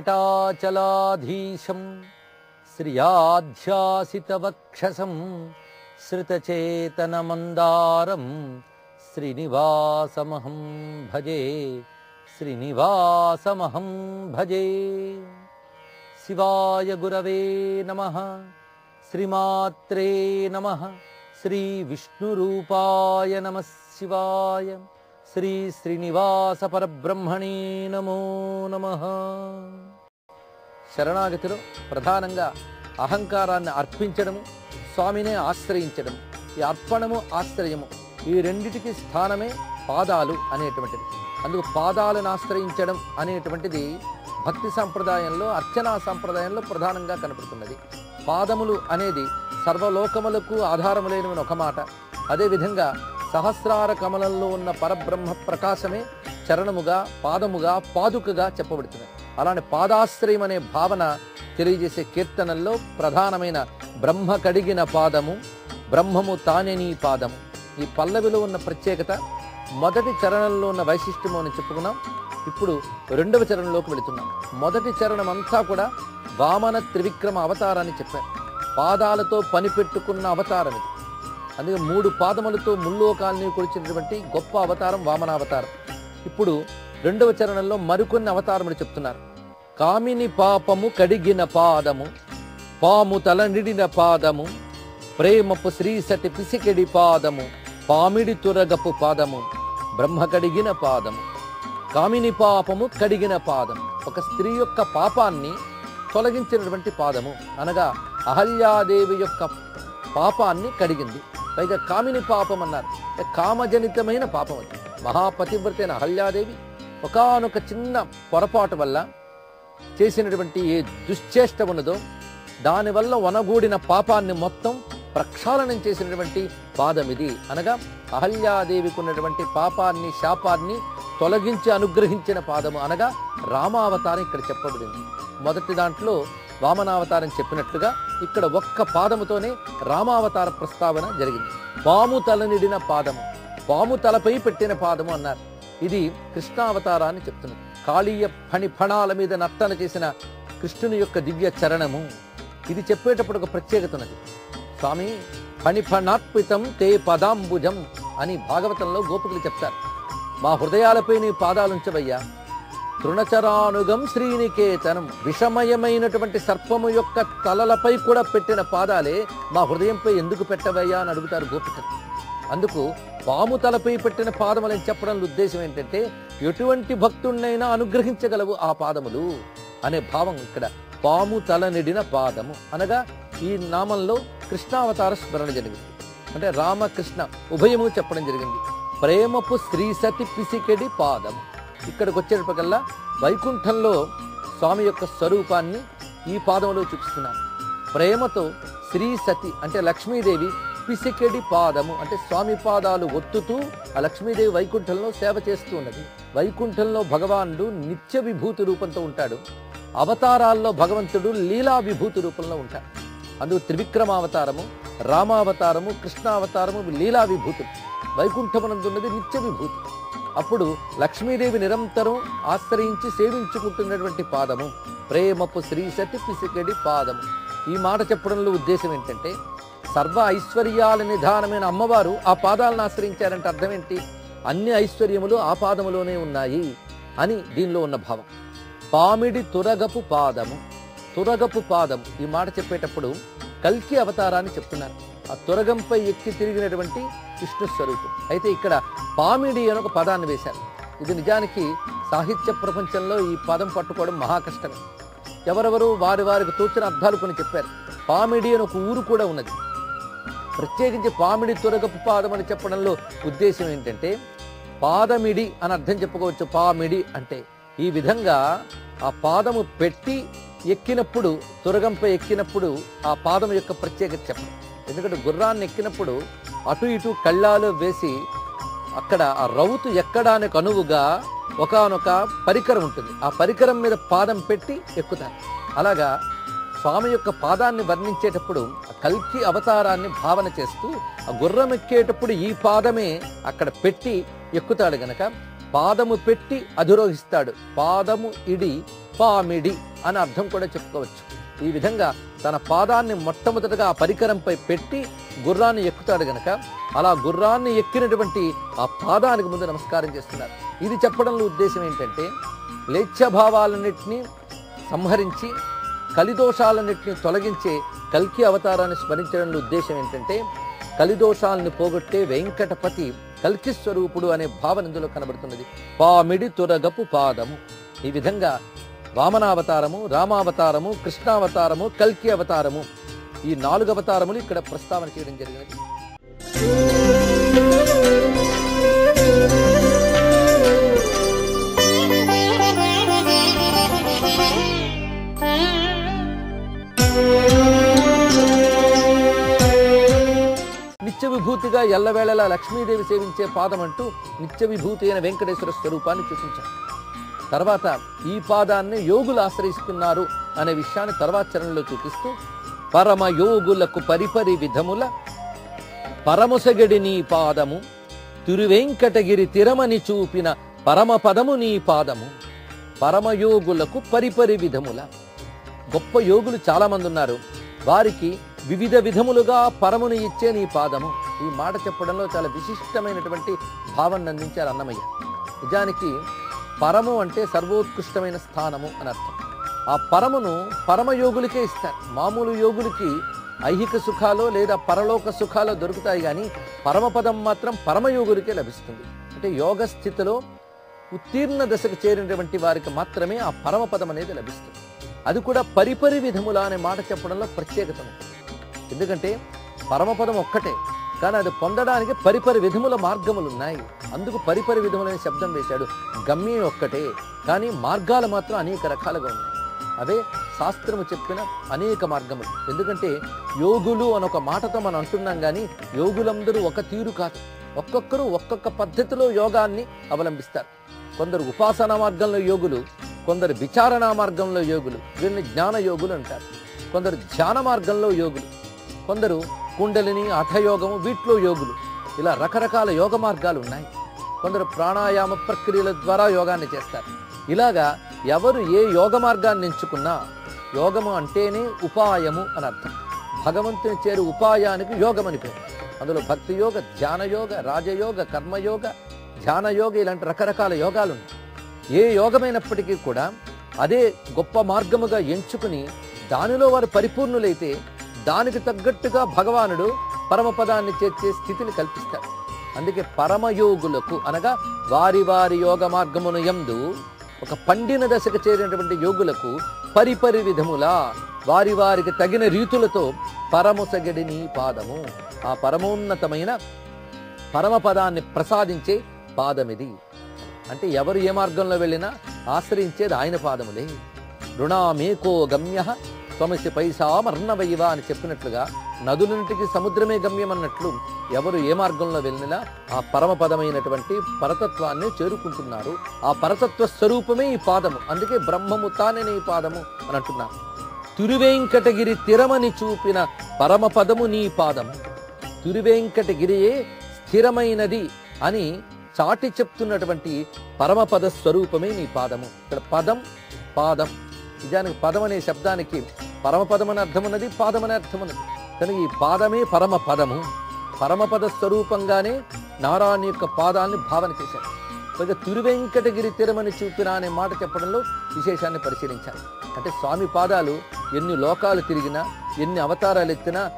टाचलाधीशं श्रियाध्यासितवक्षसम् श्रुतचेतनमन्दारं श्रीनिवासमहं भजे श्रीनिवासमहं भजे। शिवाय गुरवे नमः श्रीमात्रे नमः श्रीविष्णुरूपाय नमः शिवाय श्रीश्रीनिवासपरब्रह्मणे नमो नमः। శరణాగతిలో ప్రధానంగా అహంకారాన్ని అర్పించడము స్వామినే ఆశ్రయించడం ఈ అర్పణము ఆశ్రయము ఈ రెండిటికి స్థానమే పాదాలు అనేటువంటిది. అందుకు పాదాలను ఆశ్రయించడం అనేటువంటిది భక్తి సంప్రదాయంలో అర్చనా సంప్రదాయంలో ప్రధానంగా కనపడుతున్నది. పాదములు అనేది సర్వలోకములకు ఆధారములేనని ఒక మాట. అదేవిధంగా సహస్రార కమలంలో ఉన్న పరబ్రహ్మ ప్రకాశమే చరణముగా పాదముగా పాదుకగా చెప్పబడుతుంది అలానే పాదాశ్రయం అనే భావన తెలియజేసే కీర్తనల్లో ప్రధానమైన బ్రహ్మ కడిగిన పాదము బ్రహ్మము తానే నీ పాదము. ఈ పల్లవిలో ఉన్న ప్రత్యేకత మొదటి చరణంలో ఉన్న వైశిష్ట్యము అని చెప్పుకున్నాం. ఇప్పుడు రెండవ చరణంలోకి వెళుతున్నాం. మొదటి చరణం అంతా కూడా వామన త్రివిక్రమ అవతారాన్ని చెప్పారు. పాదాలతో పనిపెట్టుకున్న అవతారం ఇది అందుకే మూడు పాదములతో ముల్లోకాల్ని కొలిచినటువంటి గొప్ప అవతారం వామనావతారం. ఇప్పుడు రెండవ చరణంలో మరికొన్ని అవతారములు చెప్తున్నారు. కామిని పాపము కడిగిన పాదము పాము తల నిడిన పాదము ప్రేమపు శ్రీసటి పిసికెడి పాదము పామిడి తురగపు పాదము బ్రహ్మ కడిగిన పాదము. కామిని పాపము కడిగిన పాదం ఒక స్త్రీ యొక్క పాపాన్ని తొలగించినటువంటి పాదము. అనగా అహల్యాదేవి యొక్క పాపాన్ని కడిగింది. పైగా కామిని పాపం అన్నారు. కామజనితమైన పాపం అది. మహాపతివ్రతైన అయిన అహల్యాదేవి. ఒకానొక చిన్న పొరపాటు వల్ల చేసినటువంటి ఏ దుశ్చేష్ట ఉన్నదో దానివల్ల వనగూడిన పాపాన్ని మొత్తం ప్రక్షాళనం చేసినటువంటి పాదం ఇది అనగా అహల్యాదేవికి ఉన్నటువంటి పాపాన్ని శాపాన్ని తొలగించి అనుగ్రహించిన పాదము. అనగా రామావతారం ఇక్కడ చెప్పబడింది. మొదటి దాంట్లో వామనావతారం చెప్పినట్లుగా ఇక్కడ ఒక్క పాదముతోనే రామావతార ప్రస్తావన జరిగింది. పాము తలనిడిన పాదము. పాము తలపై పెట్టిన పాదము అన్నారు. ఇది కృష్ణావతారాన్ని చెప్తున్నది. కాళీయ ఫణి ఫణాల మీద నర్తన చేసిన కృష్ణుని యొక్క దివ్య చరణము. ఇది చెప్పేటప్పుడు ఒక ప్రత్యేకత ఉన్నది. స్వామి ఫణిఫణాత్పితం తే పదాంబుజం అని భాగవతంలో గోపికలు చెప్తారు. మా హృదయాలపై నీ పాదాలుంచవయ్యా తృణచరానుగం శ్రీనికేతనం విషమయమైనటువంటి సర్పము యొక్క తలలపై కూడా పెట్టిన పాదాలే మా హృదయంపై ఎందుకు పెట్టవయ్యా అని అడుగుతారు గోపికలు. అందుకు పాము తలపై పెట్టిన పాదములని చెప్పడంలో ఉద్దేశం ఏంటంటే ఎటువంటి భక్తుడినైనా అనుగ్రహించగలవు ఆ పాదములు అనే భావం ఇక్కడ. పాము తలనిడిన పాదము. అనగా ఈ నామంలో కృష్ణావతార స్మరణ జరిగింది. అంటే రామకృష్ణ ఉభయము చెప్పడం జరిగింది. ప్రేమపు శ్రీసతి పిసికెడి పాదం ఇక్కడికి వచ్చేటప్పటికల్లా వైకుంఠంలో స్వామి యొక్క స్వరూపాన్ని ఈ పాదంలో చూపిస్తున్నారు ప్రేమతో శ్రీ సతి అంటే లక్ష్మీదేవి పిసికెడి పాదము అంటే స్వామి పాదాలు ఒత్తుతూ ఆ లక్ష్మీదేవి వైకుంఠంలో సేవ చేస్తూ ఉన్నది. వైకుంఠంలో భగవానుడు నిత్య విభూతి రూపంతో ఉంటాడు. అవతారాల్లో భగవంతుడు లీలా విభూతి రూపంలో ఉంటాడు. అందుకు త్రివిక్రమావతారము రామావతారము కృష్ణావతారము లీలా విభూతులు. వైకుంఠమునందున్నది నిత్య విభూతి. అప్పుడు లక్ష్మీదేవి నిరంతరం ఆశ్రయించి సేవించుకుంటున్నటువంటి పాదము ప్రేమపు శ్రీశతి పిసికెడి పాదము. ఈ మాట చెప్పడంలో ఉద్దేశం ఏంటంటే సర్వ ఐశ్వర్యాల నిధానమైన అమ్మవారు ఆ పాదాలను ఆశ్రయించారంటే అర్థం ఏంటి అన్ని ఐశ్వర్యములు ఆ పాదములోనే ఉన్నాయి అని దీనిలో ఉన్న భావం. పామిడి తురగపు పాదము తురగపు పాదం ఈ మాట చెప్పేటప్పుడు కల్కి అవతారాన్ని చెప్తున్నారు. ఆ తురగంపై ఎక్కి తిరిగినటువంటి విష్ణు స్వరూపం. అయితే ఇక్కడ పామిడి అని ఒక పదాన్ని వేశారు. ఇది నిజానికి సాహిత్య ప్రపంచంలో ఈ పదం పట్టుకోవడం మహా కష్టమే ఎవరెవరు వారి వారికి తోచిన అర్థాలు కొన్ని చెప్పారు. పామిడి అని ఒక ఊరు కూడా ఉన్నది. ప్రత్యేకించి పామిడి తురగపు పాదం అని చెప్పడంలో ఉద్దేశం ఏంటంటే పాదమిడి అని అర్థం చెప్పుకోవచ్చు. పామిడి అంటే ఈ విధంగా ఆ పాదము పెట్టి ఎక్కినప్పుడు తురగంపై ఎక్కినప్పుడు ఆ పాదం యొక్క ప్రత్యేకత చెప్పడం. ఎందుకంటే గుర్రాన్ని ఎక్కినప్పుడు అటు ఇటు కళ్ళాలు వేసి అక్కడ ఆ రౌతు ఎక్కడానికి అనువుగా ఒకానొక పరికరం ఉంటుంది. ఆ పరికరం మీద పాదం పెట్టి ఎక్కుతారు. అలాగా స్వామి యొక్క పాదాన్ని వర్ణించేటప్పుడు కల్కి అవతారాన్ని భావన చేస్తూ ఆ గుర్రం ఎక్కేటప్పుడు ఈ పాదమే అక్కడ పెట్టి ఎక్కుతాడు గనక పాదము పెట్టి అధిరోహిస్తాడు. పాదము ఇడి పామిడి అని అర్థం కూడా చెప్పుకోవచ్చు. ఈ విధంగా తన పాదాన్ని మొట్టమొదటగా ఆ పరికరంపై పెట్టి గుర్రాన్ని ఎక్కుతాడు గనక అలా గుర్రాన్ని ఎక్కినటువంటి ఆ పాదానికి ముందు నమస్కారం చేస్తున్నారు. ఇది చెప్పడంలో ఉద్దేశం ఏంటంటే లేచ్ఛభావాలన్నింటినీ సంహరించి కలిదోషాలన్నింటినీ తొలగించే కల్కి అవతారాన్ని స్మరించడంలో ఉద్దేశం ఏంటంటే కలిదోషాలను పోగొట్టే వెంకటపతి కల్కి స్వరూపుడు అనే భావన ఇందులో కనబడుతున్నది. పామిడి తురగపు పాదము. ఈ విధంగా వామనావతారము రామావతారము కృష్ణావతారము కల్కి అవతారము ఈ నాలుగు అవతారములు ఇక్కడ ప్రస్తావన చేయడం జరిగినది. విభూతిగా ఎల్లవేళలా లక్ష్మీదేవి సేవించే పాదం అంటూ నిత్య విభూతి అయిన వెంకటేశ్వర స్వరూపాన్ని చూపించారు. తర్వాత ఈ పాదాన్ని యోగులు ఆశ్రయిస్తున్నారు అనే విషయాన్ని తర్వాత చరణంలో చూపిస్తూ పరమ యోగులకు పరిపరి విధముల పరముసగడి నీ పాదము తిరువెంకటగిరి తిరమని చూపిన పరమ పదము నీ పాదము పరమయోగులకు పరిపరి విధముల. గొప్ప యోగులు చాలామంది ఉన్నారు వారికి వివిధ విధములుగా పరమును ఇచ్చే నీ పాదము. ఈ మాట చెప్పడంలో చాలా విశిష్టమైనటువంటి భావన అందించారు అన్నమయ్య. నిజానికి పరము అంటే సర్వోత్కృష్టమైన స్థానము అని అర్థం. ఆ పరమును పరమయోగులకే ఇస్తారు. మామూలు యోగులకి ఐహిక సుఖాలు లేదా పరలోక సుఖాలు దొరుకుతాయి కానీ పరమపదం మాత్రం పరమయోగులకే లభిస్తుంది. అంటే యోగ స్థితిలో ఉత్తీర్ణ దశకు చేరినటువంటి వారికి మాత్రమే ఆ పరమపదం అనేది లభిస్తుంది. అది కూడా పరిపరి విధములా అనే మాట చెప్పడంలో ప్రత్యేకత ఎందుకంటే పరమపదం ఒక్కటే. కానీ అది పొందడానికి పరిపరి విధముల మార్గములు ఉన్నాయి అందుకు పరిపరి విధములైన శబ్దం వేశాడు. గమ్యం ఒక్కటే కానీ మార్గాలు మాత్రం అనేక రకాలుగా ఉన్నాయి. అవే శాస్త్రము చెప్పిన అనేక మార్గములు. ఎందుకంటే యోగులు అని ఒక మాటతో మనం అంటున్నాం కానీ యోగులందరూ ఒక తీరు కాదు. ఒక్కొక్కరు ఒక్కొక్క పద్ధతిలో యోగాన్ని అవలంబిస్తారు. కొందరు ఉపాసనా మార్గంలో యోగులు కొందరు విచారణా మార్గంలో యోగులు వీళ్ళని జ్ఞాన యోగులు అంటారు. కొందరు ధ్యాన మార్గంలో యోగులు కొందరు కుండలిని హఠయోగము వీటిలో యోగులు. ఇలా రకరకాల యోగ మార్గాలు ఉన్నాయి. కొందరు ప్రాణాయామ ప్రక్రియల ద్వారా యోగాన్ని చేస్తారు. ఇలాగా ఎవరు ఏ యోగ మార్గాన్ని ఎంచుకున్నా యోగము అంటేనే ఉపాయము అని అర్థం. భగవంతుని చేరు ఉపాయానికి యోగం అని పేరు. అందులో భక్తి యోగ ధ్యానయోగ రాజయోగ కర్మయోగ ధ్యానయోగ ఇలాంటి రకరకాల యోగాలు ఉన్నాయి. ఏ యోగమైనప్పటికీ కూడా అదే గొప్ప మార్గముగా ఎంచుకుని దానిలో వారు పరిపూర్ణులైతే దానికి తగ్గట్టుగా భగవానుడు పరమపదాన్ని చేర్చే స్థితిని కల్పిస్తాడు. అందుకే పరమయోగులకు అనగా వారి వారి యోగ మార్గమును యందు ఒక పండిన దశకు చేరినటువంటి యోగులకు పరిపరి విధములా వారి వారికి తగిన రీతులతో పరముసగడిని పాదము. ఆ పరమోన్నతమైన పరమపదాన్ని ప్రసాదించే పాదమిది. అంటే ఎవరు ఏ మార్గంలో వెళ్ళినా ఆశ్రయించేది ఆయన పాదములే. రుణామేకో గమ్య త్వమసి పైసామర్ణవైవ అని చెప్పినట్లుగా నదులన్నిటికీ సముద్రమే గమ్యం అన్నట్లు ఎవరు ఏ మార్గంలో వెళ్ళినా ఆ పరమపదమైనటువంటి పరతత్వాన్ని చేరుకుంటున్నారు. ఆ పరతత్వ స్వరూపమే ఈ పాదము. అందుకే బ్రహ్మము తానే ఈ పాదము అని అంటున్నారు తిరువేంకటగిరి తిరమని చూపిన పరమపదము నీ పాదము. తిరువేంకటగిరియే స్థిరమైనది అని చాటి చెప్తున్నటువంటి పరమపద స్వరూపమే నీ పాదము. ఇక్కడ పదం పాదం. నిజానికి పదం అనే శబ్దానికి పరమపదమని అర్థమున్నది అర్థం ఉన్నది పాదం కనుక ఈ పాదమే పరమ పదము పరమపద స్వరూపంగానే నారాయణ యొక్క పాదాలని భావన చేశారు. పైగా తిరువెంకటగిరి తిరమని చూపిన అనే మాట చెప్పడంలో విశేషాన్ని పరిశీలించాలి. అంటే స్వామి పాదాలు ఎన్ని లోకాలు తిరిగినా ఎన్ని అవతారాలు ఎత్తినా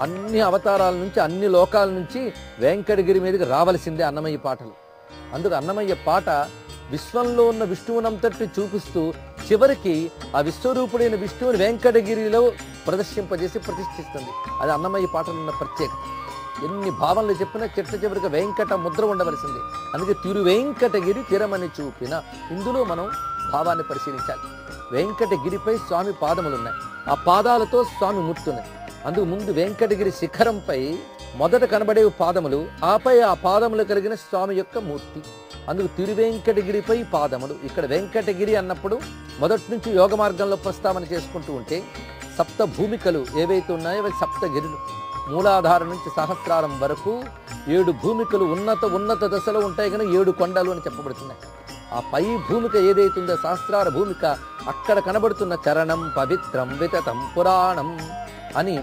అన్ని అవతారాల నుంచి అన్ని లోకాల నుంచి వెంకటగిరి మీదకి రావలసిందే అన్నమయ్య పాటలు. అందుకు అన్నమయ్య పాట విశ్వంలో ఉన్న విష్ణువునంతటి చూపిస్తూ చివరికి ఆ విశ్వరూపుడైన విష్ణువుని వెంకటగిరిలో ప్రదర్శింపజేసి ప్రతిష్ఠిస్తుంది. అది అన్నమయ్య పాటలు ఉన్న ప్రత్యేకత. ఎన్ని భావనలు చెప్పినా చిట్ట చివరికి వెంకట ముద్ర ఉండవలసింది. అందుకే తిరు వెంకటగిరి తిరమని చూపిన ఇందులో మనం భావాన్ని పరిశీలించాలి. వెంకటగిరిపై స్వామి పాదములు ఉన్నాయి ఆ పాదాలతో స్వామి ముట్టున్నాయి అందుకు ముందు వెంకటగిరి శిఖరంపై మొదట కనబడే పాదములు ఆపై ఆ పాదములు కలిగిన స్వామి యొక్క మూర్తి. అందుకు తిరువెంకటగిరిపై పాదములు. ఇక్కడ వెంకటగిరి అన్నప్పుడు మొదటి నుంచి యోగ మార్గంలో ప్రస్తావన చేసుకుంటూ ఉంటే సప్త భూమికలు ఏవైతే ఉన్నాయో అవి సప్తగిరులు. మూలాధారం నుంచి సహస్రారం వరకు ఏడు భూమికలు ఉన్నత ఉన్నత దశలో ఉంటాయి కానీ ఏడు కొండలు అని చెప్పబడుతున్నాయి. ఆ పై భూమిక ఏదైతుందో సహస్రార భూమిక అక్కడ కనబడుతున్న చరణం పవిత్రం వితతం పురాణం అని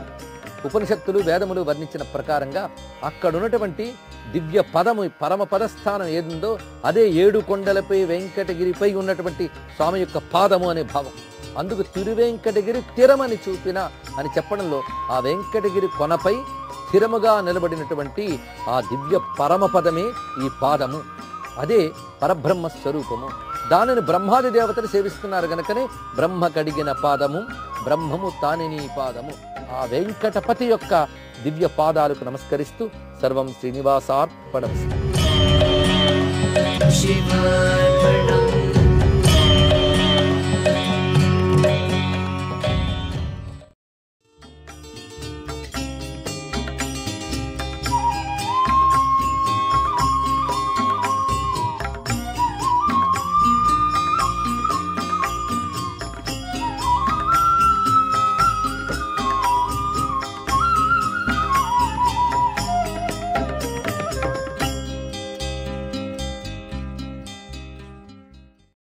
ఉపనిషత్తులు వేదములు వర్ణించిన ప్రకారంగా అక్కడ ఉన్నటువంటి దివ్య పదము పరమ పదస్థానం ఏదిందో అదే ఏడు కొండలపై వెంకటగిరిపై ఉన్నటువంటి స్వామి యొక్క పాదము అనే భావం. అందుకు తిరువెంకటగిరి తిరమని చూపిన అని చెప్పడంలో ఆ వెంకటగిరి కొనపై స్థిరముగా నిలబడినటువంటి ఆ దివ్య పరమపదమే ఈ పాదము. అదే పరబ్రహ్మ స్వరూపము. దానిని బ్రహ్మాది దేవతలు సేవిస్తున్నారు కనుకనే బ్రహ్మ కడిగిన పాదము బ్రహ్మము తాని పాదము. ఆ వెంకటపతి యొక్క దివ్య పాదాలకు నమస్కరిస్తూ సర్వం శ్రీనివాసార్పణమస్తు. శివార్పణ